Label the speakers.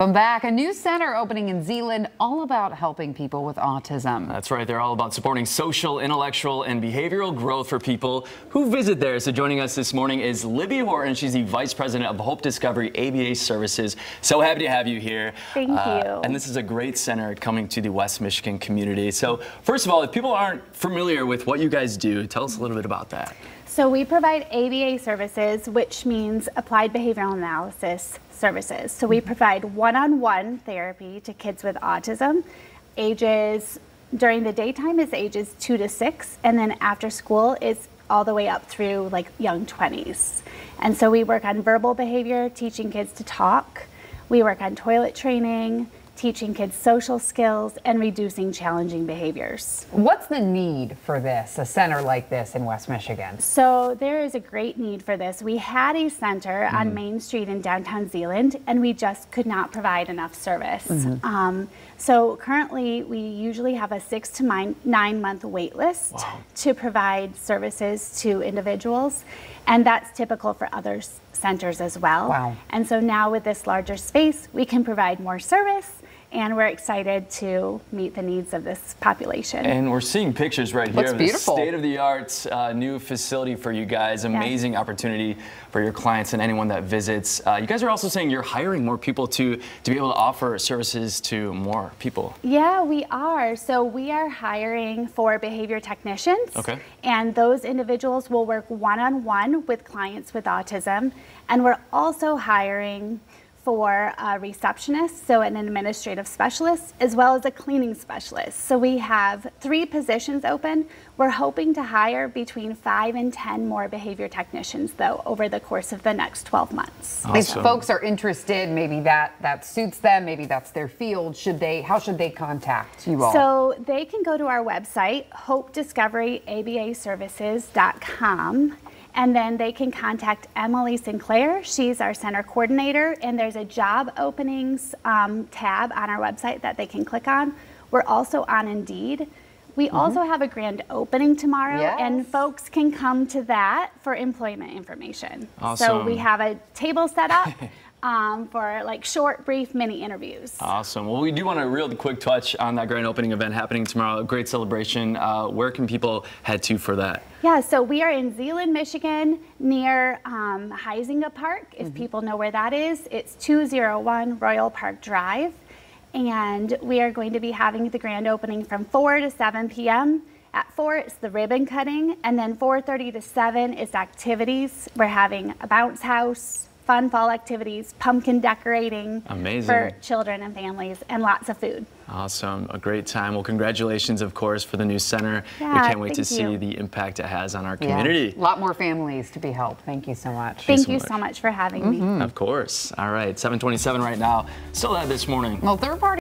Speaker 1: Welcome back. A new center opening in Zeeland all about helping people with autism.
Speaker 2: That's right. They're all about supporting social, intellectual, and behavioral growth for people who visit there. So joining us this morning is Libby Horton. She's the Vice President of Hope Discovery ABA Services. So happy to have you here.
Speaker 3: Thank uh, you.
Speaker 2: And this is a great center coming to the West Michigan community. So first of all, if people aren't familiar with what you guys do, tell us a little bit about that.
Speaker 3: So we provide ABA services, which means applied behavioral analysis services. So we mm-hmm. provide one-on-one therapy to kids with autism, ages during the daytime is ages two to six, and then after school is all the way up through like young 20s. And so we work on verbal behavior, teaching kids to talk. We work on toilet training, teaching kids social skills, and reducing challenging behaviors.
Speaker 1: What's the need for this, a center like this in West Michigan?
Speaker 3: So there is a great need for this. We had a center mm-hmm. on Main Street in downtown Zeeland, and we just could not provide enough service. Mm-hmm. Um, so currently, we usually have a six to nine, nine month wait list wow. to provide services to individuals, and that's typical for other centers as well.
Speaker 1: Wow.
Speaker 3: And so now with this larger space, we can provide more service and we're excited to meet the needs of this population.
Speaker 2: And we're seeing pictures right
Speaker 1: Looks
Speaker 2: here
Speaker 1: of beautiful.
Speaker 2: the state-of-the-art uh, new facility for you guys. Amazing yes. opportunity for your clients and anyone that visits. Uh, you guys are also saying you're hiring more people to to be able to offer services to more people.
Speaker 3: Yeah, we are. So we are hiring for behavior technicians.
Speaker 2: Okay.
Speaker 3: And those individuals will work one-on-one -on -one with clients with autism. And we're also hiring for a receptionist, so an administrative specialist, as well as a cleaning specialist. So we have three positions open. We're hoping to hire between five and 10 more behavior technicians, though, over the course of the next 12 months.
Speaker 1: Awesome. These folks are interested, maybe that, that suits them, maybe that's their field. Should they, how should they contact you all?
Speaker 3: So they can go to our website, hopediscoveryabaservices.com and then they can contact Emily Sinclair. She's our center coordinator, and there's a job openings um, tab on our website that they can click on. We're also on Indeed. We mm-hmm. also have a grand opening tomorrow,
Speaker 1: yes.
Speaker 3: and folks can come to that for employment information.
Speaker 2: Awesome.
Speaker 3: So we have a table set up. um, for like short, brief mini interviews.
Speaker 2: Awesome. Well, we do want to real quick touch on that grand opening event happening tomorrow. A great celebration. Uh, where can people head to for that?
Speaker 3: Yeah, so we are in Zeeland, Michigan, near um, Huizenga Park. If mm -hmm. people know where that is, it's 201 Royal Park Drive. And we are going to be having the grand opening from 4 to 7 p.m. At 4, it's the ribbon cutting, and then 4.30 to 7 is activities. We're having a bounce house, fun fall activities, pumpkin decorating
Speaker 2: Amazing.
Speaker 3: for children and families, and lots of food.
Speaker 2: Awesome. A great time. Well, congratulations, of course, for the new center.
Speaker 3: Yeah,
Speaker 2: we can't wait to
Speaker 3: you.
Speaker 2: see the impact it has on our community.
Speaker 1: Yeah. A lot more families to be helped. Thank you so much.
Speaker 3: Thank
Speaker 2: you
Speaker 3: so
Speaker 2: much.
Speaker 3: so much for having mm -hmm.
Speaker 2: me. Of course. All right. 727 right now. Still that this morning.
Speaker 1: Well, third party.